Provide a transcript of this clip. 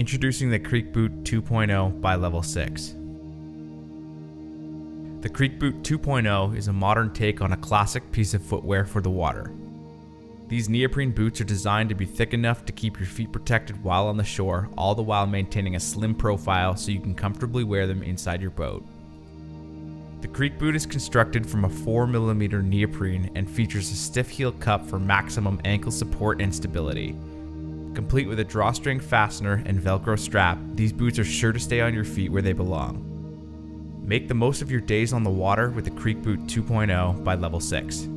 Introducing the Creek Boot 2.0 by Level 6. The Creek Boot 2.0 is a modern take on a classic piece of footwear for the water. These neoprene boots are designed to be thick enough to keep your feet protected while on the shore, all the while maintaining a slim profile so you can comfortably wear them inside your boat. The Creek boot is constructed from a 4mm neoprene and features a stiff heel cup for maximum ankle support and stability. Complete with a drawstring fastener and Velcro strap, these boots are sure to stay on your feet where they belong. Make the most of your days on the water with the Creek Boot 2.0 by Level 6.